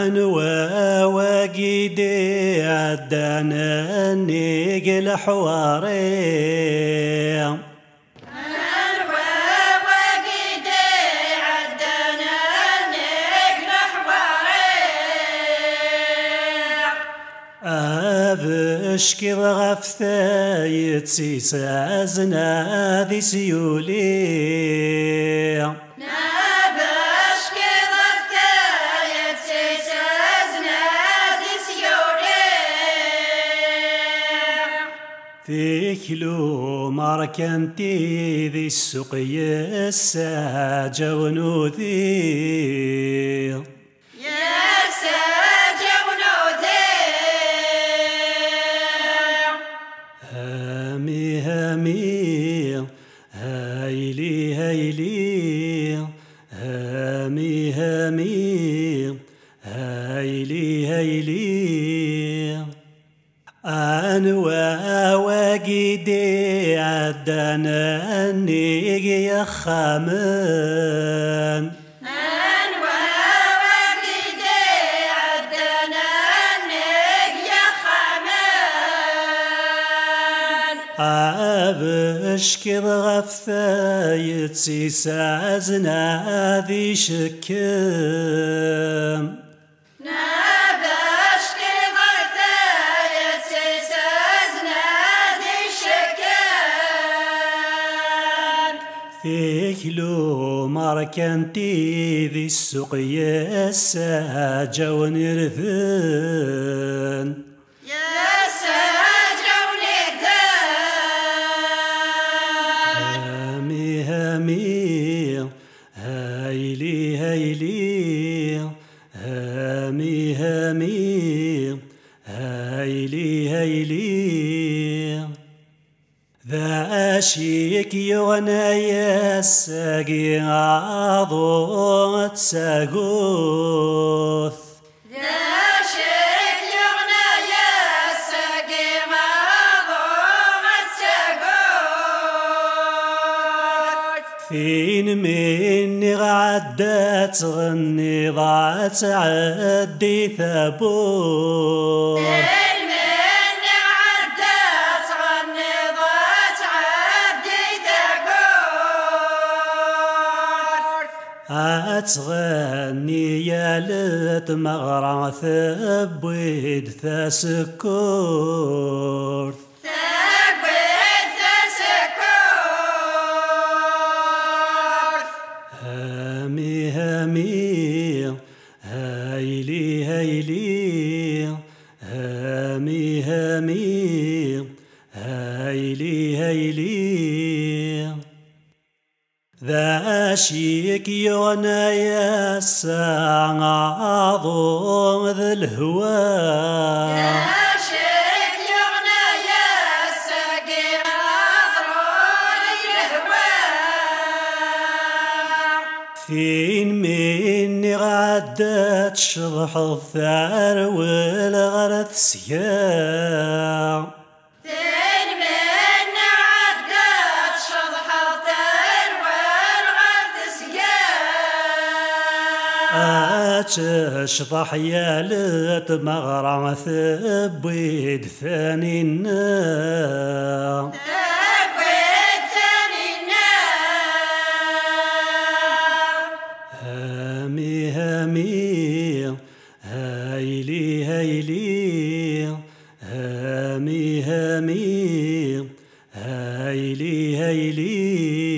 أنوى وقيدي عدانا نيق حواري. غفثا يتسيس أزنا ذي سيولي. ثيكلو ماركنتي ذي السوق يساجا ونوذي هامي هامي هايلي هايلي أنا وقيدي عدنا النيق يا خامن. أبشكي غفا يتسيس عزنا ذي شكم. ثيكلو ماركنتي ذي السوق يساجا ونرثن. هامي هامي هايلي هايلي. هامي هامي هايلي هايلي. ذا أشيك يغنى يساقي عضو تساقوث فين مني غعدت تغني ضاعت عدي ثبوت. أتغني يا لت مغرى ثبيد ثسكور هامي هامي هايلي هايلي هامي هامي هايلي هايلي ذا شيك يونا يا عظم ذا الهوى. فين مني غدت شرح الثار والغرث سياع. أتشطح يا لت مغرى ثبيد ثاني النار هامي هامي هايلي هايلي. هامي هامي هايلي هايلي.